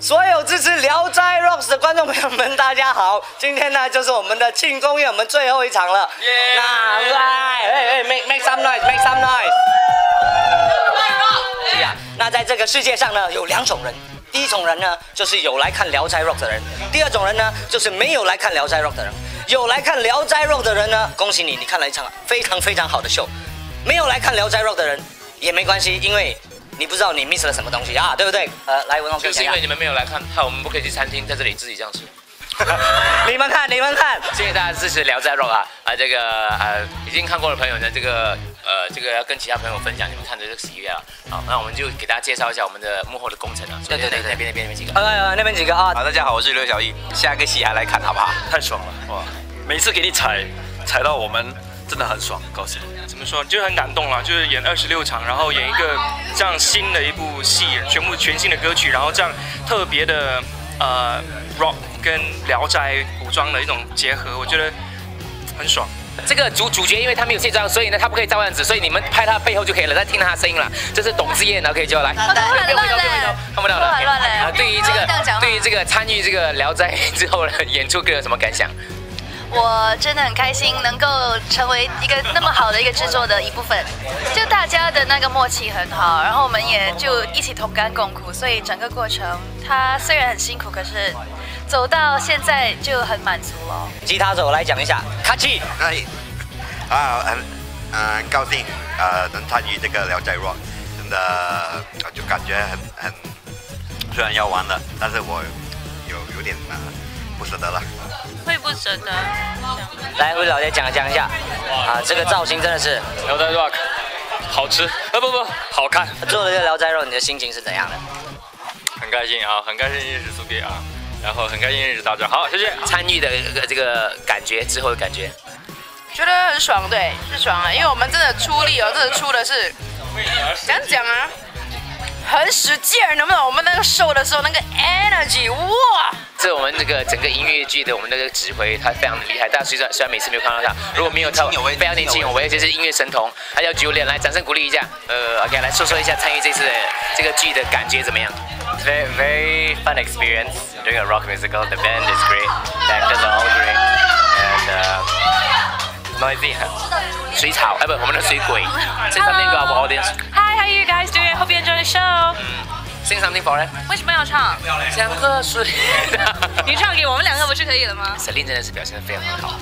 所有支持《聊斋 Rocks》的观众朋友们，大家好！今天呢，就是我们的庆功宴，我们最后一场了。那来，哎哎，make make some noise，make some noise。是啊，那在这个世界上呢，有两种人。第一种人呢，就是有来看《聊斋 Rock》的人；第二种人呢，就是没有来看《聊斋 Rock》的人。有来看《聊斋 Rock》的人呢，恭喜你，你看了一场非常非常好的秀。没有来看《聊斋 Rock》的人也没关系，因为。你不知道你 miss 了什么东西啊，对不对？呃，来文龙就是因为你们没有来看，害我们不可以去餐厅，在这里自己这样吃。你们看，你们看，谢谢大家支持《聊斋 Rock》啊！啊，这个呃，已经看过的朋友呢，这个呃，这个要跟其他朋友分享你们看的这个喜悦啊。好，那我们就给大家介绍一下我们的幕后的工程啊。对对对，那边那边那边几个。呃，那边几个啊。好，大家好，我是刘小艺，下个戏还来看好不好？太爽了哇！每次给你踩踩到我们。真的很爽，高兴。怎么说，就很感动了。就是演二十六场，然后演一个这样新的一部戏，全部全新的歌曲，然后这样特别的呃 rock 跟聊斋古装的一种结合，我觉得很爽。这个主主角因为他没有卸妆，所以呢他不可以照样子，所以你们拍他背后就可以了，再听他声音了。这是董志燕，OK 就来。好的，很乱嘞，看不到了。很乱嘞。啊，对于这个，对于这个 参与这个聊斋之后的演出，各有什么感想？我真的很开心，能够成为一个那么好的一个制作的一部分。就大家的那个默契很好，然后我们也就一起同甘共苦，所以整个过程它虽然很辛苦，可是走到现在就很满足了。吉他手来讲一下，卡奇。哎，啊，很嗯高兴，呃，能参与这个聊斋 rock，真的就感觉很很，虽然要完了，但是我有有点啊不舍得了。会不舍得。来，魏老爹讲讲一下。啊，这个造型真的是聊斋 rock，好吃。啊不不，好看。做了这个聊斋肉，你的心情是怎样的？很开心啊，很开心认识苏弟啊，然后很开心认识大家。好，谢谢。参与的这个感觉之后的感觉，觉得很爽，对，是爽啊，因为我们真的出力哦，真的出的是，怎样讲啊？很使劲儿，能不能？我们那个瘦的时候那个 energy，哇！这我们那个整个音乐剧的我们那个指挥，他非常的厉害。大家虽然虽然每次没有看到他，如果没有他，非常年轻有为，就是音乐神童，他叫 Julian，来掌声鼓励一下。呃，OK，来说说一下参与这次的这个剧的感觉怎么样？Very very fun experience doing a rock musical. The band is great, the actors are all great, and noisy. 水草，哎不，我们的水鬼。Say something to our audience. Hi, how are you guys Hope you enjoy the show. Sing something for it. 为什么要唱？想喝水。你唱给我们两个不是可以了吗？Selin 真的是表现的非常好。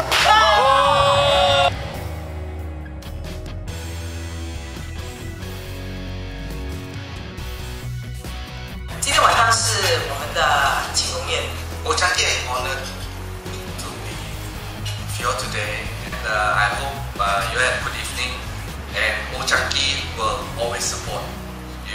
今天晚上是我们的庆功宴。我将 get honored to be here today. And I hope you have a good evening. And Ochangki will always support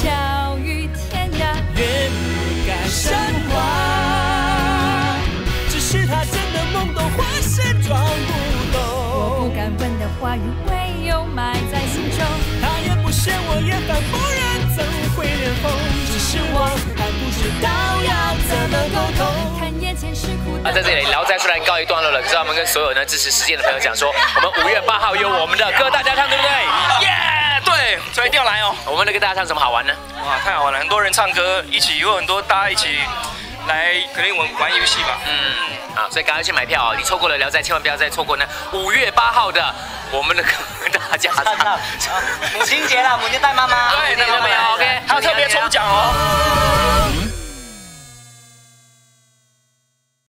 今话语，唯有埋在心中。他也不嫌我也烦，不然怎会脸红？只是我还不知道要怎么沟通。看眼前是苦啊，在这里聊斋虽然告一段落了，可是我们跟所有呢支持实践的朋友讲说，我们五月八号有我们的歌，大家唱对不对？耶，对，所以一定要来哦。我们能跟大家唱什么好玩呢？哇，太好玩了，很多人唱歌，一起有很多大家一起来，肯定玩玩游戏吧。嗯。啊，所以赶快去买票哦！你错过了《聊斋》，千万不要再错过呢。五月八号的我们的大家 唱，母亲节了，母亲带妈妈，对，带妈妈，OK，还有特别抽奖哦。